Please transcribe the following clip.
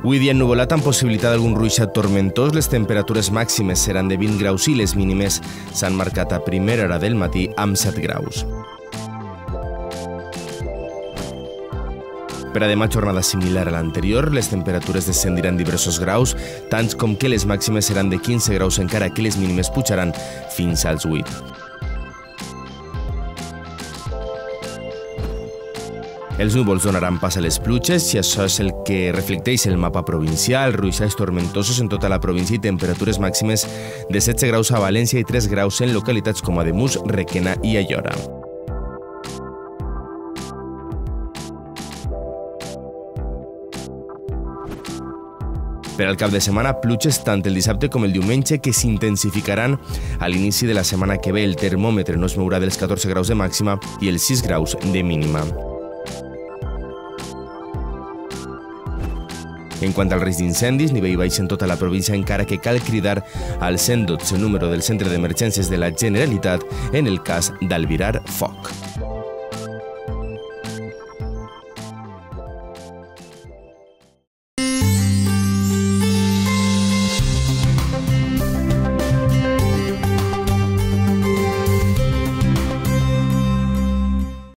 Avui dia ennuvolat amb possibilitat d'algun ruixat tormentós, les temperatures màximes seran de 20 graus i les mínimes s'han marcat a primera hora del matí amb 7 graus. Per a demà, jornada similar a l'anterior, les temperatures descendiran diversos graus, tants com que les màximes seran de 15 graus encara que les mínimes pujaran fins als 8. Els núvols donaran pas a les pluges i això és el que reflecteix el mapa provincial, ruixats tormentosos en tota la província i temperatures màximes de 16 graus a València i 3 graus en localitats com Ademús, Requena i Ayora. Per al cap de setmana, pluges tant el dissabte com el diumenge que s'intensificaran a l'inici de la setmana que ve. El termòmetre no es mourà dels 14 graus de màxima i els 6 graus de mínima. En quant al risc d'incendis, nivell baix en tota la província, encara que cal cridar al 112 número del Centre d'Emergències de la Generalitat en el cas d'Alvirar Foc.